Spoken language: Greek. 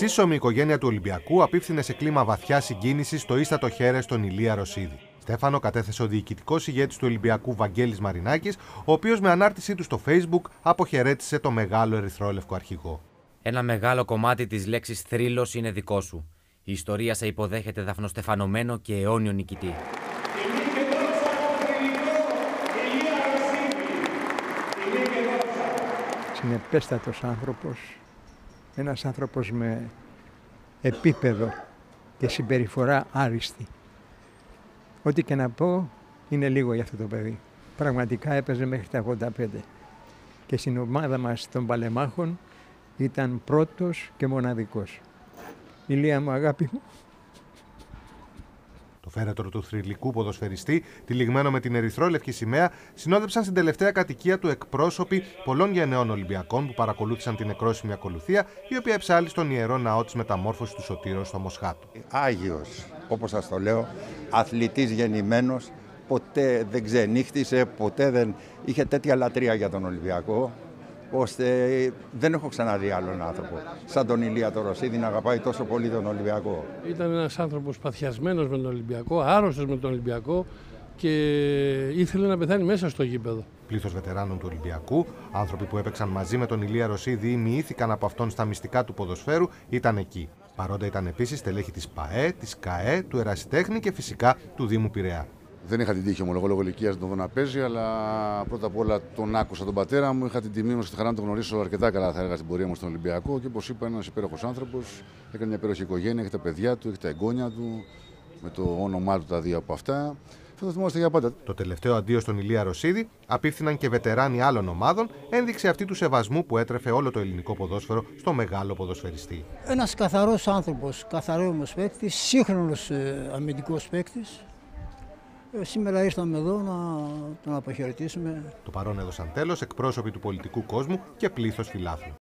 σύσσωμη οικογένεια του Ολυμπιακού απίφθινε σε κλίμα βαθιά συγκίνησης στο ίστατο χέρες στον Ηλία Ρωσίδη. Στέφανο κατέθεσε ο διοικητικός ηγέτης του Ολυμπιακού Βαγγέλης Μαρινάκης, ο οποίος με ανάρτησή του στο Facebook αποχαιρέτησε το μεγάλο ερυθρόλευκο αρχηγό. Ένα μεγάλο κομμάτι της λέξης θρύλος είναι δικό σου. Η ιστορία σε υποδέχεται δαφνοστεφανωμένο και αιώνιο νικητή. Συνεπέστατος άνθρωπος, ένας άνθρωπος με επίπεδο και συμπεριφορά άριστη. Ό,τι και να πω είναι λίγο για αυτό το παιδί. Πραγματικά έπαιζε μέχρι τα 85 και στην ομάδα μας των Παλεμάχων ήταν πρώτος και μοναδικός. Ηλία μου αγάπη μου, το φέρετρο του θρηλυκού ποδοσφαιριστή, τυλιγμένο με την ερυθρόλευκη σημαία, συνόδεψαν στην τελευταία κατοικία του εκπρόσωποι πολλών γενναιών Ολυμπιακών που παρακολούθησαν την νεκρόσιμη ακολουθία, η οποία εψάλει στον ιερό ναό της μεταμόρφωσης του Σωτήρων στο Μοσχάτο. Άγιος, όπως σας το λέω, αθλητής γεννημένος, ποτέ δεν ξενύχτησε, ποτέ δεν είχε τέτοια λατρεία για τον Ολυμπιακό ώστε δεν έχω ξαναδεί άλλον άνθρωπο σαν τον Ηλία το Ρωσίδη να αγαπάει τόσο πολύ τον Ολυμπιακό. Ήταν ένας άνθρωπος παθιασμένος με τον Ολυμπιακό, άρρωστος με τον Ολυμπιακό και ήθελε να πεθάνει μέσα στο γήπεδο. Πλήθος βετεράνων του Ολυμπιακού, άνθρωποι που έπαιξαν μαζί με τον Ηλία Ρωσίδη ή μοιήθηκαν από αυτόν στα μυστικά του ποδοσφαίρου, ήταν εκεί. Παρόντα ήταν επίσης στελέχη της ΠαΕ, της ΚαΕ, του Ερασιτέχνη και φυσικά του Δήμου Πειραιά. Δεν είχα την τύχη ομολογώ λόγω ηλικίας να τον δω να παίζει, αλλά πρώτα απ' όλα τον άκουσα τον πατέρα μου. Είχα την τιμή μου στη χαρά να τον γνωρίσω αρκετά καλά, θα έλεγα, στην πορεία μου στον Ολυμπιακό. Και όπως είπα, ένας υπέροχος άνθρωπος. Έκανε μια υπέροχη οικογένεια, έχει τα παιδιά του, έχει τα εγγόνια του, με το όνομά του τα δύο από αυτά. Θα το θυμόμαστε για πάντα. Το τελευταίο αντίο στον Ηλία Ρωσίδη απίφθηναν και βετεράνοι άλλων ομάδων, ένδειξη αυτή του σεβασμού που έτρεφε όλο το ελληνικό ποδόσφαιρο στο μεγάλο ποδοσφαιριστή. Ένας καθαρός άνθρωπος, καθαρός παίκτης, σύγχρονος ε, αμυντικός παίκτης, ε, σήμερα ήρθαμε εδώ να τον αποχαιρετήσουμε. Το παρόν έδωσαν τέλος εκπρόσωποι του πολιτικού κόσμου και πλήθος φιλάθλων.